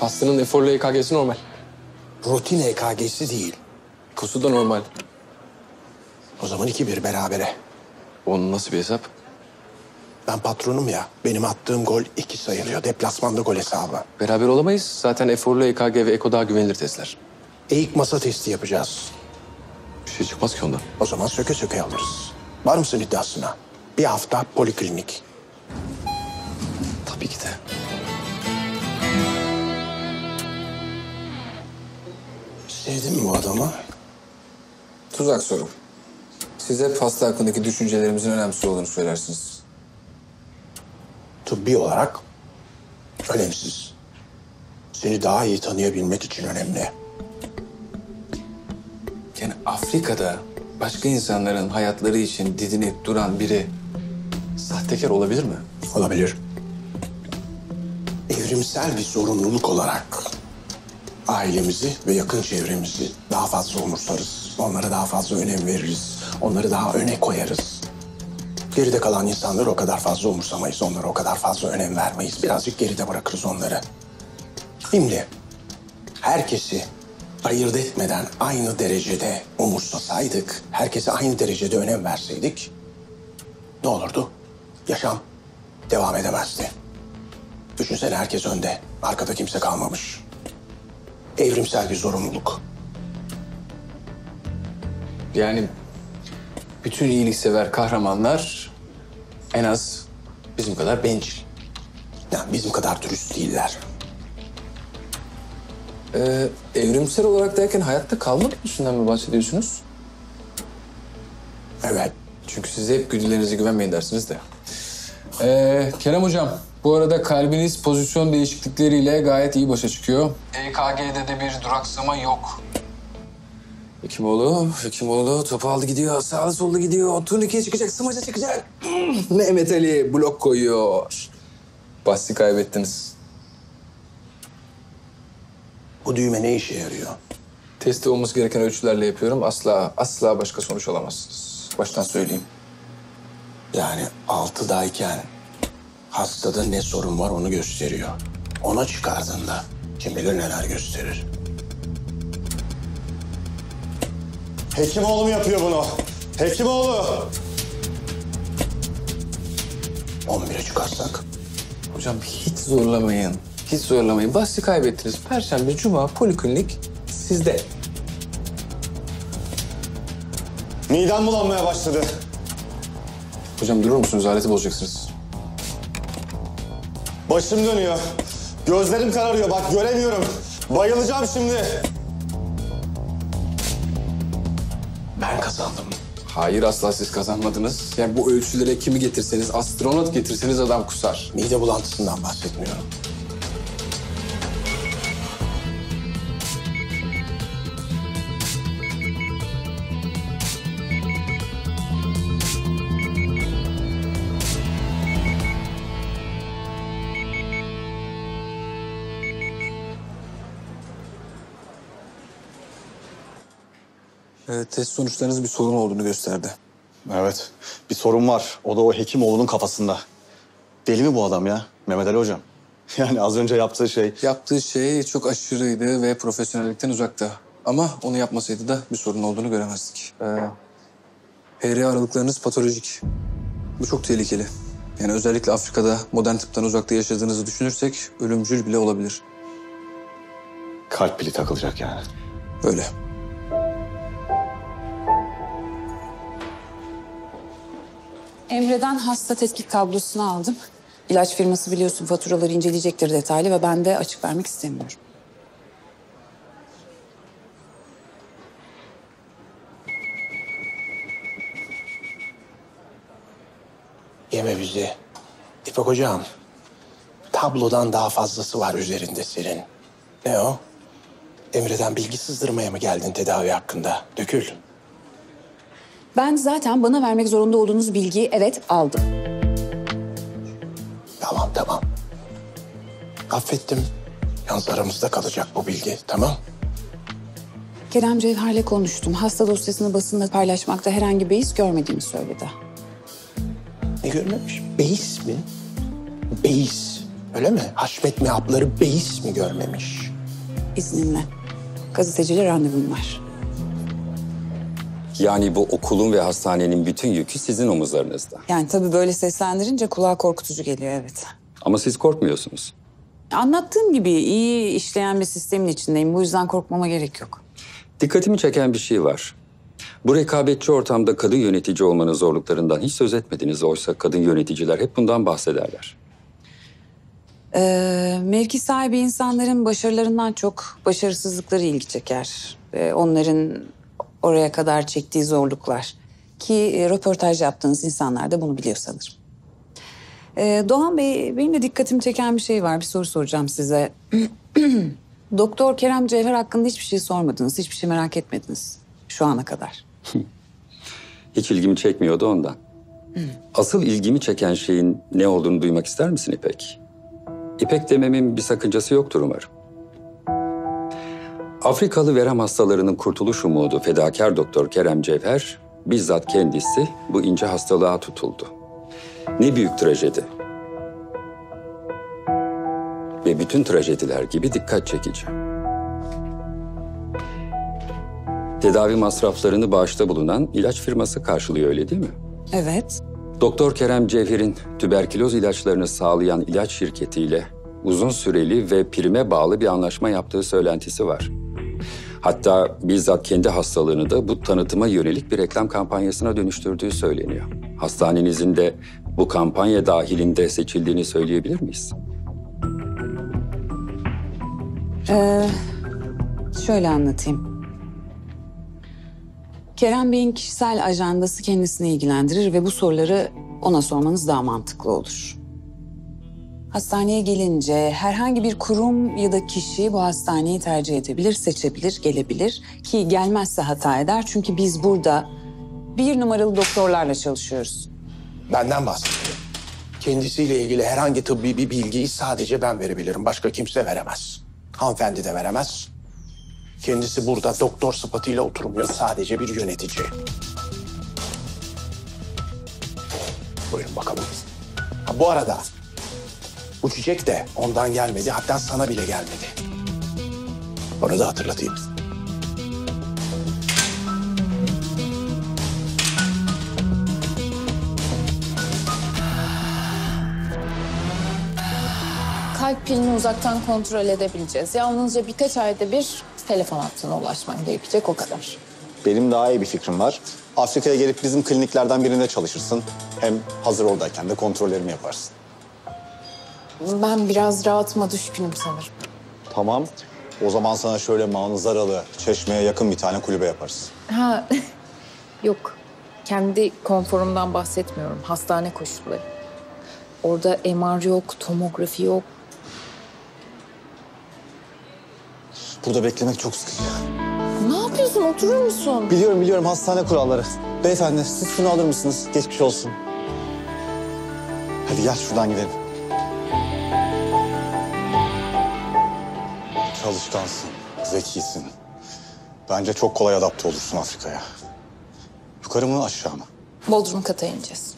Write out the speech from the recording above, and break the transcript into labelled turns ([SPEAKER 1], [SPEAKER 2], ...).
[SPEAKER 1] Hastanın eforlu EKG'si normal.
[SPEAKER 2] Rutin EKG'si değil.
[SPEAKER 1] Kusu da normal.
[SPEAKER 2] O zaman iki bir berabere.
[SPEAKER 1] Onun nasıl bir hesap?
[SPEAKER 2] Ben patronum ya. Benim attığım gol iki sayılıyor. Deplasmanda gol hesabı.
[SPEAKER 1] Beraber olamayız. Zaten eforlu EKG ve eko daha güvenilir testler.
[SPEAKER 2] Eğik masa testi yapacağız.
[SPEAKER 1] Bir şey çıkmaz ki ondan.
[SPEAKER 2] O zaman söke söke alırız. Var mısın iddiasına? Bir hafta poliklinik.
[SPEAKER 1] Tabii ki de.
[SPEAKER 2] Sevdin mi bu adamı?
[SPEAKER 3] Tuzak soru. Siz hep hasta hakkındaki düşüncelerimizin önemsiz olduğunu söylersiniz.
[SPEAKER 2] Tıbbi olarak önemsiz. Seni daha iyi tanıyabilmek için önemli.
[SPEAKER 3] Yani Afrika'da başka insanların hayatları için didinip duran biri sahtekar olabilir mi?
[SPEAKER 2] Olabilir. Evrimsel bir sorumluluk olarak ailemizi ve yakın çevremizi daha fazla umursarız. Onlara daha fazla önem veririz. Onları daha öne koyarız. Geride kalan insanları o kadar fazla umursamayız. Onlara o kadar fazla önem vermeyiz. Birazcık geride bırakırız onları. Şimdi herkesi ayırt etmeden aynı derecede umursasaydık, herkese aynı derecede önem verseydik ne olurdu? Yaşam devam edemezdi. Düşünsene herkes önde, arkada kimse kalmamış. Evrimsel bir zorunluluk.
[SPEAKER 3] Yani bütün iyiliksever kahramanlar en az bizim kadar bencil.
[SPEAKER 2] Yani bizim kadar dürüst değiller.
[SPEAKER 3] Ee, evrimsel olarak derken hayatta kalmak üstünden mi bahsediyorsunuz?
[SPEAKER 2] Evet,
[SPEAKER 3] Çünkü size hep güdülerinize güvenmeyin dersiniz de. Ee, Kerem Hocam, bu arada kalbiniz pozisyon değişiklikleriyle gayet iyi başa çıkıyor. EKG'de de bir duraksama yok. Hekimoğlu, Hekimoğlu topu aldı gidiyor, sağlı sollu gidiyor. Turnikeye çıkacak, smaca çıkacak. Mehmet Ali blok koyuyor. Bahsi kaybettiniz.
[SPEAKER 2] bu düğme ne işe yarıyor?
[SPEAKER 3] Testi olması gereken ölçülerle yapıyorum. Asla, asla başka sonuç alamazsınız. Baştan söyleyeyim.
[SPEAKER 2] Yani altıdayken hastada ne sorun var onu gösteriyor. Ona çıkardığında kim bilir neler gösterir.
[SPEAKER 4] Hekimoğlu mu yapıyor bunu? Hekimoğlu!
[SPEAKER 2] 11'e çıkarsak
[SPEAKER 3] Hocam hiç zorlamayın. Hiç zorlamayın. Bahsi kaybettiniz. Perşembe, Cuma, poliklinik sizde.
[SPEAKER 4] Midem bulanmaya başladı.
[SPEAKER 3] Hocam durur musunuz? Aleti bozacaksınız.
[SPEAKER 4] Başım dönüyor. Gözlerim kararıyor bak göremiyorum. Bayılacağım şimdi.
[SPEAKER 2] ben kazandım.
[SPEAKER 3] Hayır asla siz kazanmadınız. Yani bu ölçülere kimi getirseniz, astronot getirseniz adam kusar.
[SPEAKER 2] Mide bulantısından bahsetmiyorum.
[SPEAKER 3] Ee, test sonuçlarınız bir sorun olduğunu gösterdi.
[SPEAKER 5] Evet. Bir sorun var. O da o Hekimoğlu'nun kafasında. Deli mi bu adam ya? Mehmet Ali Hocam. Yani az önce yaptığı şey...
[SPEAKER 3] Yaptığı şey çok aşırıydı ve profesyonellikten uzakta. Ama onu yapmasaydı da bir sorun olduğunu göremezdik. Ee, HR aralıklarınız patolojik. Bu çok tehlikeli. Yani özellikle Afrika'da modern tıptan uzakta yaşadığınızı düşünürsek ölümcül bile olabilir.
[SPEAKER 5] Kalp pili takılacak yani.
[SPEAKER 3] Öyle.
[SPEAKER 6] Emre'den hasta tetkik tablosunu aldım. İlaç firması biliyorsun faturaları inceleyecektir detaylı ve ben de açık vermek istemiyorum.
[SPEAKER 2] Yeme bizi. İpek hocam, tablodan daha fazlası var üzerinde senin. Ne o? Emre'den bilgi sızdırmaya mı geldin tedavi hakkında? Dökül.
[SPEAKER 6] Ben zaten bana vermek zorunda olduğunuz bilgiyi evet aldım.
[SPEAKER 2] Tamam tamam. Affettim. Yalnız aramızda kalacak bu bilgi, tamam?
[SPEAKER 6] Kerem Cevher'le konuştum. Hasta dosyasını basında paylaşmakta herhangi bir iz görmediğini söyledi.
[SPEAKER 2] Ne görmemiş? Beis mi? Beis. Öyle mi? Haşmet mi hapları beis mi görmemiş?
[SPEAKER 6] İzninle. Gazeteciyle randevum var.
[SPEAKER 7] Yani bu okulun ve hastanenin bütün yükü sizin omuzlarınızda.
[SPEAKER 6] Yani tabii böyle seslendirince kulağa korkutucu geliyor evet.
[SPEAKER 7] Ama siz korkmuyorsunuz.
[SPEAKER 6] Anlattığım gibi iyi işleyen bir sistemin içindeyim. Bu yüzden korkmama gerek yok.
[SPEAKER 7] Dikkatimi çeken bir şey var. Bu rekabetçi ortamda kadın yönetici olmanın zorluklarından hiç söz etmediniz. Oysa kadın yöneticiler hep bundan bahsederler.
[SPEAKER 6] Ee, mevki sahibi insanların başarılarından çok başarısızlıkları ilgi çeker. Ee, onların oraya kadar çektiği zorluklar. Ki e, röportaj yaptığınız insanlar da bunu biliyor sanırım. Ee, Doğan Bey, benim de dikkatimi çeken bir şey var. Bir soru soracağım size. Doktor Kerem Cevher hakkında hiçbir şey sormadınız, hiçbir şey merak etmediniz şu ana kadar.
[SPEAKER 7] Hiç ilgimi çekmiyordu ondan. Asıl ilgimi çeken şeyin ne olduğunu duymak ister misin İpek? İpek dememin bir sakıncası yoktur umarım. Afrikalı verem hastalarının kurtuluş umudu fedakar doktor Kerem Cevher bizzat kendisi bu ince hastalığa tutuldu. Ne büyük trajedi. Ve bütün trajediler gibi dikkat çekici. Tedavi masraflarını bağışta bulunan ilaç firması karşılıyor öyle değil mi?
[SPEAKER 6] Evet.
[SPEAKER 7] Doktor Kerem Cevher'in tüberküloz ilaçlarını sağlayan ilaç şirketiyle uzun süreli ve prime bağlı bir anlaşma yaptığı söylentisi var. Hatta bizzat kendi hastalığını da bu tanıtıma yönelik bir reklam kampanyasına dönüştürdüğü söyleniyor. Hastanenizin de bu kampanya dahilinde seçildiğini söyleyebilir miyiz?
[SPEAKER 6] Şöyle anlatayım. Kerem Bey'in kişisel ajandası kendisini ilgilendirir ve bu soruları ona sormanız daha mantıklı olur. Hastaneye gelince herhangi bir kurum ya da kişi bu hastaneyi tercih edebilir, seçebilir, gelebilir. Ki gelmezse hata eder çünkü biz burada bir numaralı doktorlarla çalışıyoruz.
[SPEAKER 2] Benden bahsediyor. Kendisiyle ilgili herhangi tıbbi bir bilgiyi sadece ben verebilirim. Başka kimse veremez. Hanımefendi de veremez. Kendisi burada doktor sıfatıyla oturmuyor. Sadece bir yönetici. Buyurun bakalım. Ha, bu arada bu çiçek de ondan gelmedi. Hatta sana bile gelmedi. Onu da hatırlatayım.
[SPEAKER 8] Kalp pilini uzaktan kontrol edebileceğiz. Yalnızca birkaç ayda bir telefon hattına ulaşman gerekecek o kadar.
[SPEAKER 5] Benim daha iyi bir fikrim var. Afrika'ya gelip bizim kliniklerden birinde çalışırsın. Hem hazır oradayken de kontrollerimi yaparsın.
[SPEAKER 8] Ben biraz rahatıma düşkünüm sanırım.
[SPEAKER 5] Tamam. O zaman sana şöyle manzaralı, çeşmeye yakın bir tane kulübe yaparız.
[SPEAKER 8] Ha, yok. Kendi konforumdan bahsetmiyorum. Hastane koşulları. Orada MR yok, tomografi yok.
[SPEAKER 5] Burada beklemek çok sıkıcı.
[SPEAKER 8] Ne yapıyorsun? Oturur musun?
[SPEAKER 5] Biliyorum biliyorum hastane kuralları. Beyefendi siz şunu alır mısınız? Geçmiş olsun. Hadi gel şuradan gidelim. Çalışkansın, zekisin. Bence çok kolay adapte olursun Afrika'ya. Yukarı mı aşağı mı?
[SPEAKER 8] Bodrum kata ineceğiz.